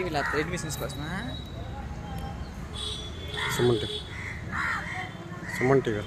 ಟಿವಿಲಿ ಹತ್ತು ಅಡ್ಮಿಷನ್ಸ್ ಕ್ಲಾಸ್ನ ಸುಮಂಟಿ ಸುಮಂಟಿಗ